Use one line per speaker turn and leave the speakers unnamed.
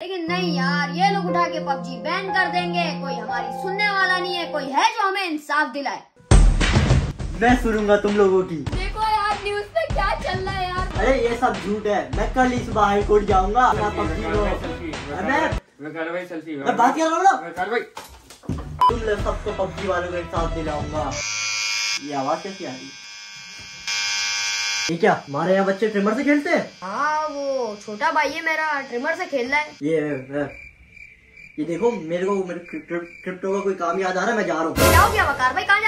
लेकिन नहीं यार ये लोग उठा के पबजी बैन कर देंगे। कोई हमारी सुनने वाला नहीं है कोई है जो हमें इंसाफ दिलाए।
मैं सुनूँगा तुम लोगों की।
देखो यार न्यूज़ पे क्या चल रहा है यार।
अरे ये सब झूठ है। मैं कल इस बार हाई कोर्ट जाऊँगा। पबजी को
सेल्फी
मैं बात कर रहा हूँ तुम लोग सबको पबजी वालों को इंसाफ दिलाऊँगा। ये आवाज़ कैसी आ रही ये क्या हमारे यहाँ बच्चे ट्रिमर से खेलते हैं?
हाँ वो छोटा भाई है मेरा ट्रिमर से खेल रहा है।
ये ये देखो मेरे को मेरे क्रिप्टो का कोई काम याद आ रहा है मैं जा रहा हूँ।
क्या हो गया वकार भाई कहाँ